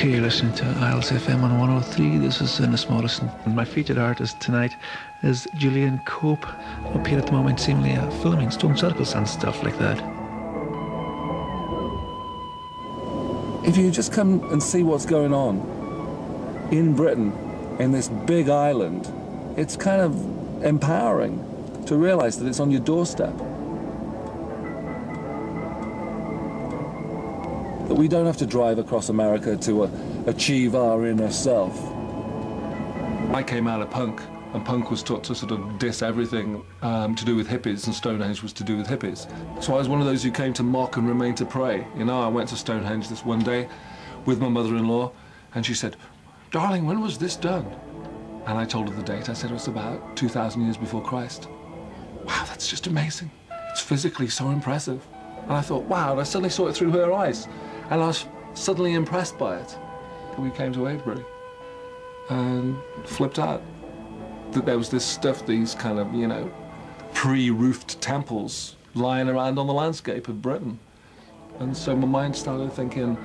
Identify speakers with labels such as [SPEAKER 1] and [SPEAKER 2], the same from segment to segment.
[SPEAKER 1] Okay, you're listening to Isles FM on 103. This is Ernest Morrison. And my featured artist tonight is Julian Cope, up here at the moment, seemingly uh, filming stone circles and stuff like that.
[SPEAKER 2] If you just come and see what's going on in Britain, in this big island, it's kind of empowering to realize that it's on your doorstep. We don't have to drive across America to uh, achieve our inner self. I came out of punk, and punk was taught to sort of diss everything um, to do with hippies, and Stonehenge was to do with hippies. So I was one of those who came to mock and remain to pray. You know, I went to Stonehenge this one day with my mother-in-law, and she said, darling, when was this done? And I told her the date. I said it was about 2,000 years before Christ. Wow, that's just amazing. It's physically so impressive. And I thought, wow, and I suddenly saw it through her eyes. And I was suddenly impressed by it. We came to Avebury and flipped out that there was this stuff, these kind of, you know, pre-roofed temples lying around on the landscape of Britain. And so my mind started thinking,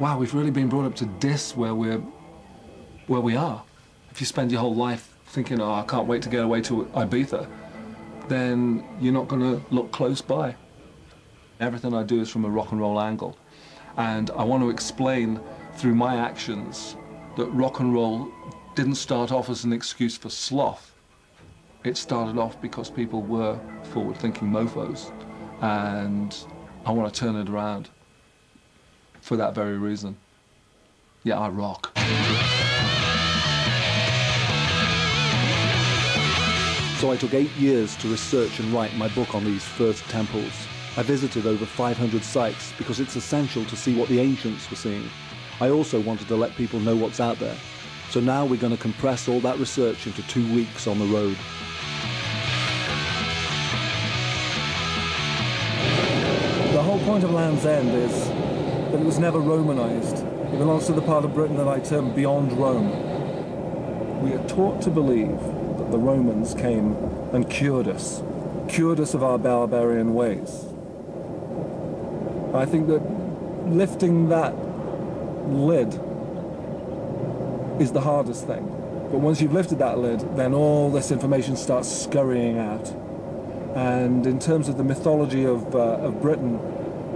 [SPEAKER 2] wow, we've really been brought up to this where we're, where we are. If you spend your whole life thinking, oh, I can't wait to get away to Ibiza, then you're not going to look close by. Everything I do is from a rock and roll angle. And I want to explain through my actions that rock and roll didn't start off as an excuse for sloth. It started off because people were forward-thinking mofos. And I want to turn it around for that very reason. Yeah, I rock.
[SPEAKER 3] So I took eight years to research and write my book on these first temples. I visited over 500 sites because it's essential to see what the ancients were seeing. I also wanted to let people know what's out there. So now we're going to compress all that research into two weeks on the road.
[SPEAKER 2] The whole point of Land's End is that it was never Romanized. It belongs to the part of Britain that I term beyond Rome. We are taught to believe that the Romans came and cured us, cured us of our barbarian ways. I think that lifting that lid is the hardest thing. But once you've lifted that lid, then all this information starts scurrying out. And in terms of the mythology of, uh, of Britain,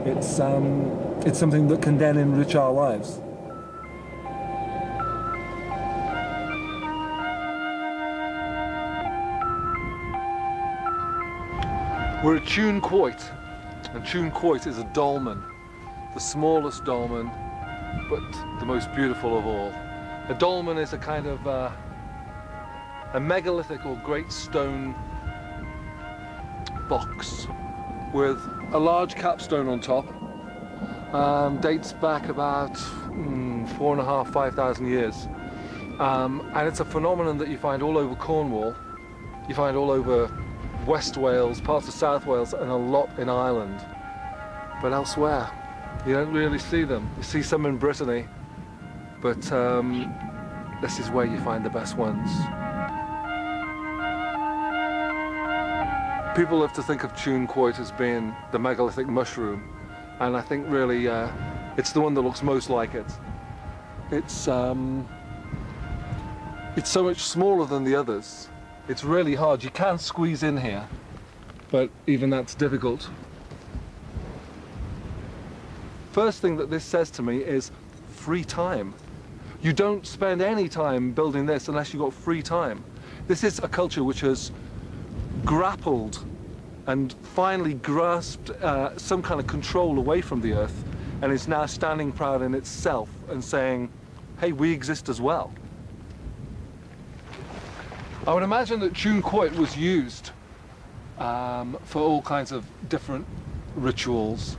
[SPEAKER 2] it's, um, it's something that can then enrich our lives.
[SPEAKER 4] We're at Chun Quoit, and Chun is a dolmen, the smallest dolmen, but the most beautiful of all. A dolmen is a kind of uh, a megalithic or great stone box with a large capstone on top. Um, dates back about mm, four and a half, five thousand years. Um, and it's a phenomenon that you find all over Cornwall, you find all over West Wales, parts of South Wales, and a lot in Ireland. But elsewhere, you don't really see them. You see some in Brittany, but um, this is where you find the best ones. People have to think of Chun Quoit as being the megalithic mushroom, and I think really uh, it's the one that looks most like it. It's um, it's so much smaller than the others. It's really hard. You can squeeze in here, but even that's difficult. First thing that this says to me is free time. You don't spend any time building this unless you've got free time. This is a culture which has grappled and finally grasped uh, some kind of control away from the earth and is now standing proud in itself and saying, hey, we exist as well. I would imagine that Chun Quoit was used um, for all kinds of different rituals.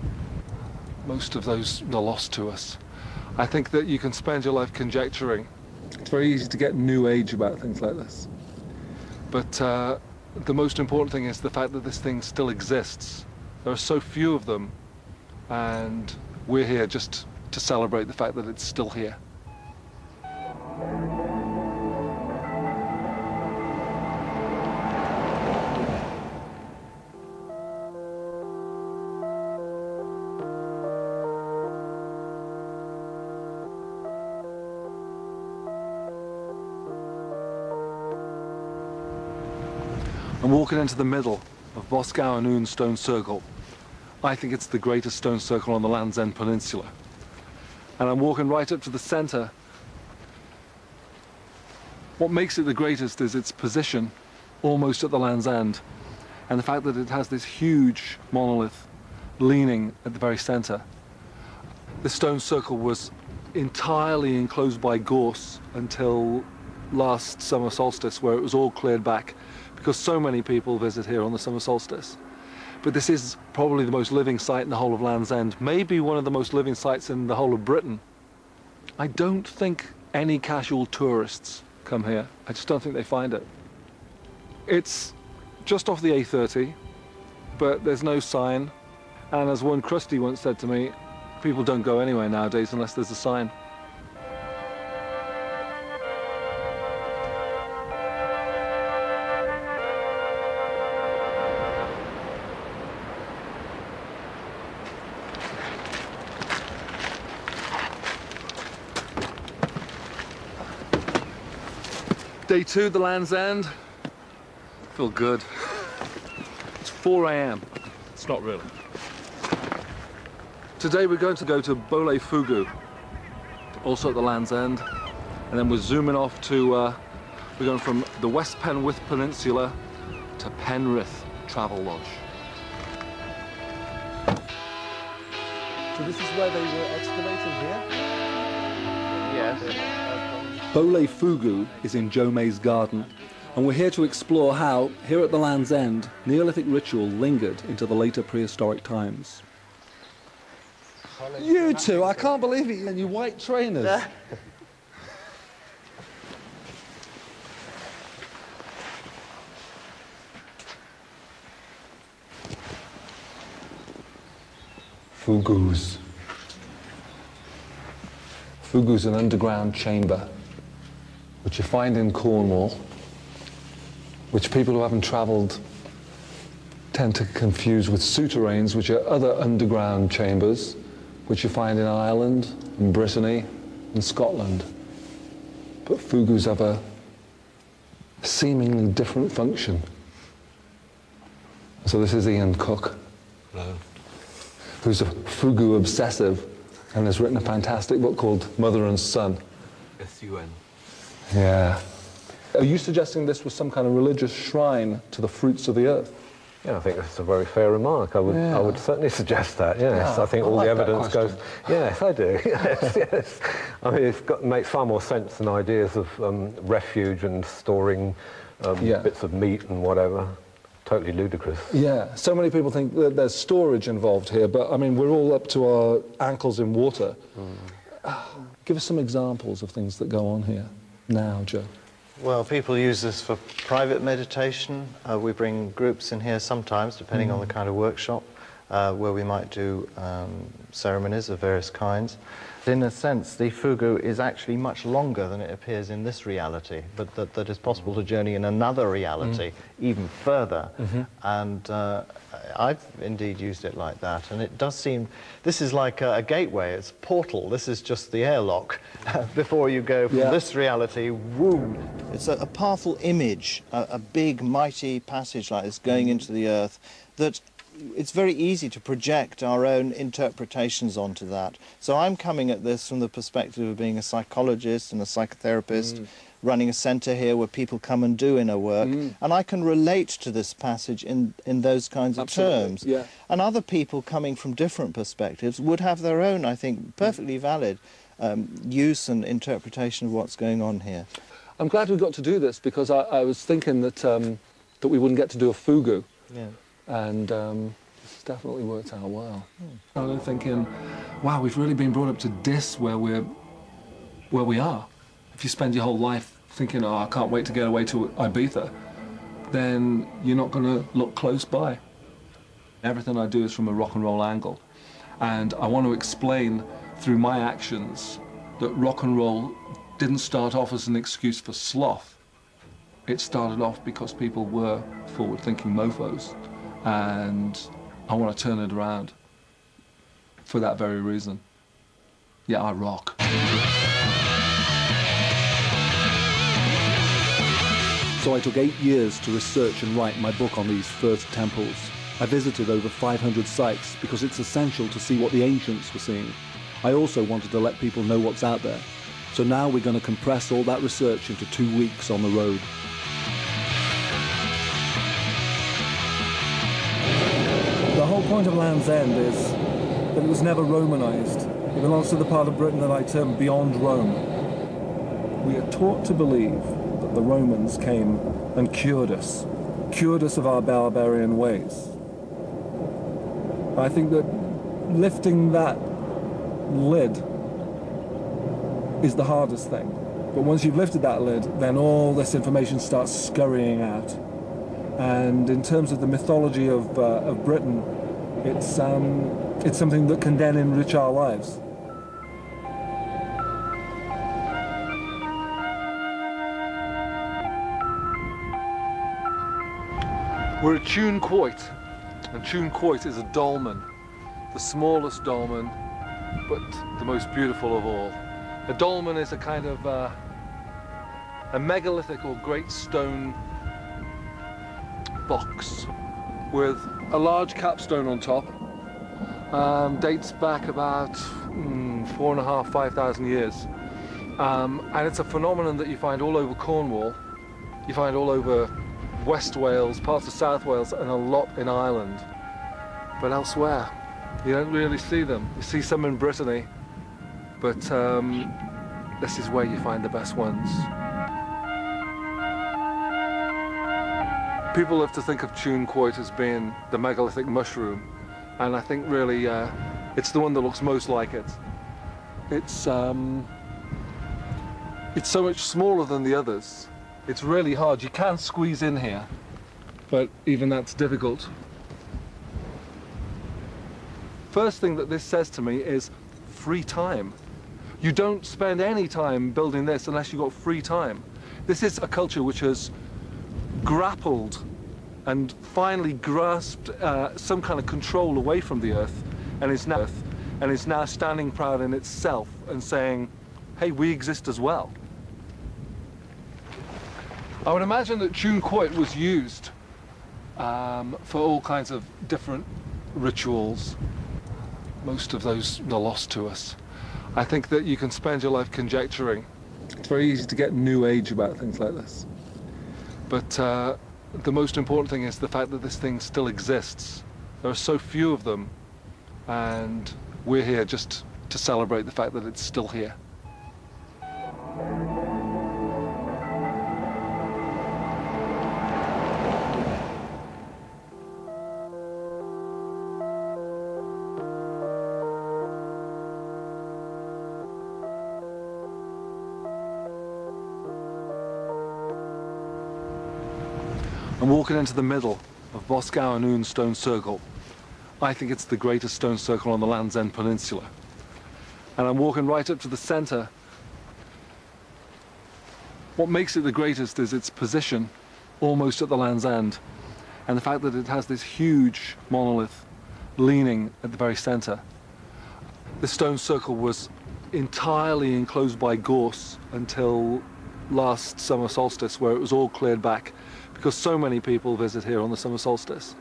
[SPEAKER 4] Most of those are lost to us. I think that you can spend your life conjecturing. It's very easy to get new age about things like this. But uh, the most important thing is the fact that this thing still exists. There are so few of them, and we're here just to celebrate the fact that it's still here. Walking into the middle of Boscawen-Un Stone Circle. I think it's the greatest stone circle on the Land's End Peninsula. And I'm walking right up to the centre. What makes it the greatest is its position almost at the Land's End and the fact that it has this huge monolith leaning at the very centre. The stone circle was entirely enclosed by gorse until last summer solstice where it was all cleared back because so many people visit here on the summer solstice. But this is probably the most living site in the whole of Land's End, maybe one of the most living sites in the whole of Britain. I don't think any casual tourists come here. I just don't think they find it. It's just off the A30, but there's no sign. And as one crusty once said to me, people don't go anywhere nowadays unless there's a sign. Day two, the Land's End. Feel good. It's 4 a.m. It's not really. Today we're going to go to Boleigh Fogou, also at the Land's End, and then we're zooming off to, uh, we're going from the West Penwith Peninsula to Penrith Travel Lodge.
[SPEAKER 3] So this is where they were excavating here?
[SPEAKER 5] Yes.
[SPEAKER 3] Boleigh Fogou is in Jo May's garden, and we're here to explore how, here at the Land's End, Neolithic ritual lingered into the later prehistoric times. You two, I can't believe it, and you white trainers.
[SPEAKER 2] Fogous. Fogou's an underground chamber which you find in Cornwall, which people who haven't travelled tend to confuse with souterrains, which are other underground chambers, which you find in Ireland, and Brittany, and Scotland. But fogous have a seemingly different function. So this is Ian Cooke,
[SPEAKER 5] Hello.
[SPEAKER 2] who's a fogou obsessive and has written a fantastic book called Mother and Son.
[SPEAKER 5] S-U-N.
[SPEAKER 2] Yeah. Are you suggesting this was some kind of religious shrine to the fruits of the earth?
[SPEAKER 5] Yeah, I think that's a very fair remark. I would,
[SPEAKER 2] Yeah.
[SPEAKER 5] I would certainly suggest that. Yes,
[SPEAKER 2] Yeah,
[SPEAKER 5] I think
[SPEAKER 2] I
[SPEAKER 5] all
[SPEAKER 2] like
[SPEAKER 5] the evidence goes. Yes, I do. yes, yes. I mean, it got, makes far more sense than ideas of um, refuge and storing um,
[SPEAKER 2] Yeah.
[SPEAKER 5] bits of meat and whatever. Totally ludicrous.
[SPEAKER 2] Yeah. So many people think that there's storage involved here, but I mean, we're all up to our ankles in water. Give us some examples of things that go on here now, Joe.
[SPEAKER 6] Well, people use this for private meditation. Uh, we bring groups in here sometimes, depending on the kind of workshop, uh, where we might do um, ceremonies of various kinds. In a sense, the fogou is actually much longer than it appears in this reality, but that, that it's possible to journey in another reality even further. And uh, I've indeed used it like that, and it does seem, this is like a, a gateway, it's a portal, this is just the airlock before you go from
[SPEAKER 2] Yeah.
[SPEAKER 6] this reality, woo. It's a, a powerful image, a, a big, mighty passage like this going into the earth that it's very easy to project our own interpretations onto that. So I'm coming at this from the perspective of being a psychologist and a psychotherapist, running a centre here where people come and do inner work, and I can relate to this passage in, in those kinds of
[SPEAKER 2] Absolutely,
[SPEAKER 6] terms.
[SPEAKER 2] yeah.
[SPEAKER 6] And other people coming from different perspectives would have their own, I think, perfectly valid um, use and interpretation of what's going on here.
[SPEAKER 2] I'm glad we got to do this because I, I was thinking that um, that we wouldn't get to do a fogou,
[SPEAKER 6] Yeah.
[SPEAKER 2] And um, it's definitely worked out well. I'm thinking, wow, we've really been brought up to this where we're where we are. If you spend your whole life thinking, oh, I can't wait to get away to Ibiza, then you're not going to look close by. Everything I do is from a rock and roll angle, and I want to explain through my actions that rock and roll didn't start off as an excuse for sloth. It started off because people were forward-thinking mofos, and I want to turn it around for that very reason. Yeah, I rock.
[SPEAKER 3] So I took eight years to research and write my book on these first temples. I visited over 500 sites because it's essential to see what the ancients were seeing. I also wanted to let people know what's out there. So now we're going to compress all that research into two weeks on the road.
[SPEAKER 7] Point of Land's End is that it was never Romanized. It belongs to the part of Britain that I term beyond Rome. We are taught to believe that the Romans came and cured us, cured us of our barbarian ways. I think that lifting that lid is the hardest thing. But once you've lifted that lid, then all this information starts scurrying out. And in terms of the mythology of, uh, of Britain, it's, um, it's something that can then enrich our lives.
[SPEAKER 4] We're at Chun Quoit, and Chun Quoit is a dolmen, the smallest dolmen, but the most beautiful of all. A dolmen is a kind of uh, a megalithic or great stone box with a large capstone on top. Um, dates back about mm, four and a half, five thousand years. Um, and it's a phenomenon that you find all over Cornwall, you find all over West Wales, parts of South Wales, and a lot in Ireland. But elsewhere, you don't really see them. You see some in Brittany, but um, this is where you find the best ones. People have to think of Chun Quoit as being the megalithic mushroom, and I think really uh, it's the one that looks most like it. It's um, it's so much smaller than the others. It's really hard. You can squeeze in here, but even that's difficult. First thing that this says to me is free time. You don't spend any time building this unless you've got free time. This is a culture which has grappled and finally grasped uh, some kind of control away from the earth and is now and is now standing proud in itself and saying, hey, we exist as well. I would imagine that Chun Quoit was used um, for all kinds of different rituals. Most of those are lost to us. I think that you can spend your life conjecturing. It's very easy to get new age about things like this. But uh, the most important thing is the fact that this thing still exists. There are so few of them, and we're here just to celebrate the fact that it's still here. Walking into the middle of Boscawen-Un Stone Circle. I think it's the greatest stone circle on the Land's End Peninsula. And I'm walking right up to the centre. What makes it the greatest is its position almost at the Land's End and the fact that it has this huge monolith leaning at the very centre. The stone circle was entirely enclosed by gorse until last summer solstice where it was all cleared back because so many people visit here on the summer solstice.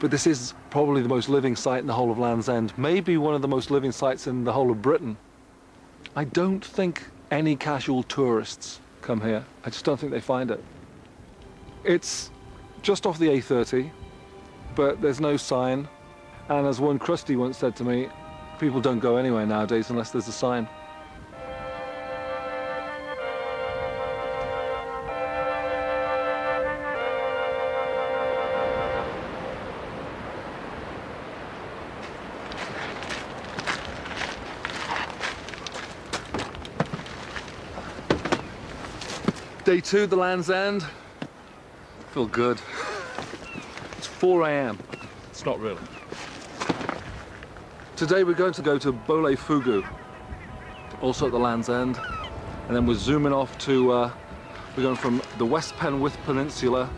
[SPEAKER 4] But this is probably the most living site in the whole of Land's End, maybe one of the most living sites in the whole of Britain. I don't think any casual tourists come here. I just don't think they find it. It's just off the A30, but there's no sign. And as one crusty once said to me, people don't go anywhere nowadays unless there's a sign. Day two, the Land's End. Feel good. It's 4 a.m. It's not really. Today we're going to go to Boleigh Fogou, also at the Land's End, and then we're zooming off to, uh, we're going from the West Penwith Peninsula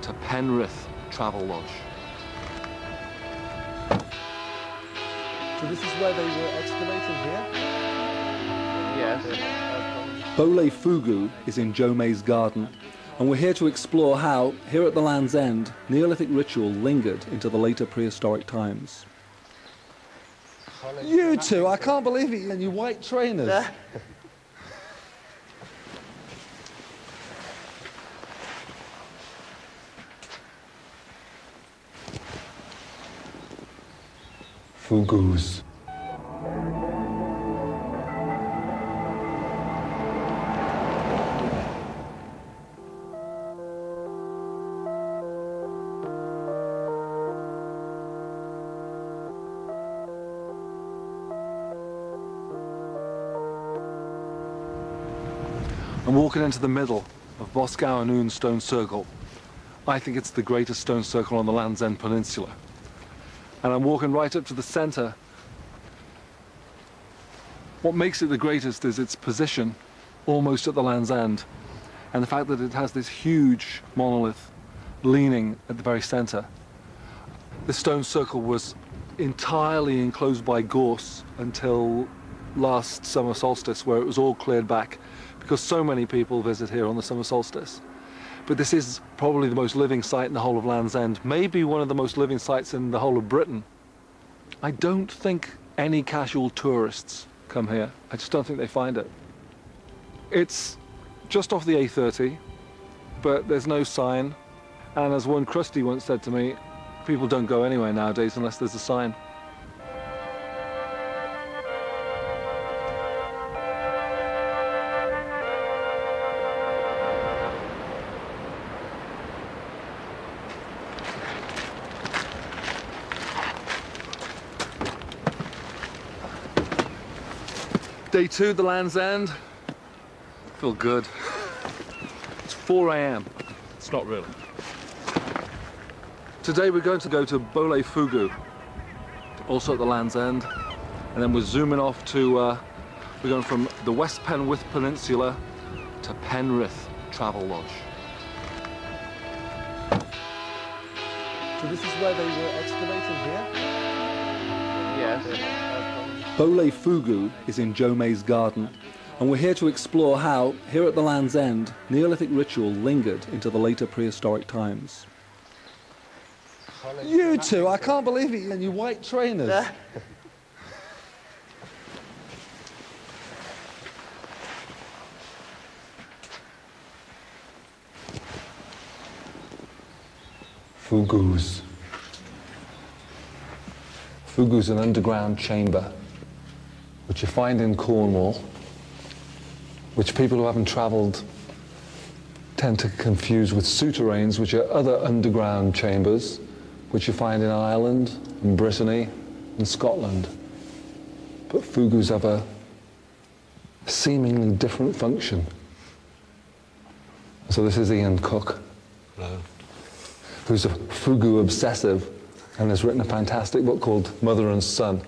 [SPEAKER 4] to Penrith Travel Lodge. So this is where they were excavating here?
[SPEAKER 6] Yes.
[SPEAKER 3] Boleigh Fogou is in Jo May's garden. and we're here to explore how, here at the Land's End, Neolithic ritual lingered into the later prehistoric times.
[SPEAKER 4] You two, I can't believe it, and you white trainers. Fogous. Walking into the middle of Boscawen-Un Stone Circle. I think it's the greatest stone circle on the Land's End Peninsula. And I'm walking right up to the center. What makes it the greatest is its position almost at the Land's End and the fact that it has this huge monolith leaning at the very center. The stone circle was entirely enclosed by gorse until last summer solstice where it was all cleared back because so many people visit here on the summer solstice. But this is probably the most living site in the whole of Land's End, maybe one of the most living sites in the whole of Britain. I don't think any casual tourists come here. I just don't think they find it. It's just off the A30, but there's no sign. And as one crusty once said to me, people don't go anywhere nowadays unless there's a sign. Day two, the Land's End. Feel good. It's 4 a.m. It's not really. Today we're going to go to Boleigh Fogou, also at the Land's End, and then we're zooming off to, uh, we're going from the West Penwith Peninsula to Penrith Travel Lodge.
[SPEAKER 3] So this is where they were excavating here?
[SPEAKER 6] Yes.
[SPEAKER 3] Boleigh Fogou is in Jo May's garden, and we're here to explore how, here at the Land's End, Neolithic ritual lingered into the later prehistoric times.
[SPEAKER 4] You two, I can't believe it, and you white trainers.
[SPEAKER 2] Uh. Fogous. Fogou's an underground chamber which you find in Cornwall, which people who haven't travelled tend to confuse with souterrains, which are other underground chambers, which you find in Ireland, in Brittany, and Scotland. But fogous have a seemingly different function. So this is Ian Cooke, who's a fogou obsessive and has written a fantastic book called Mother and Son.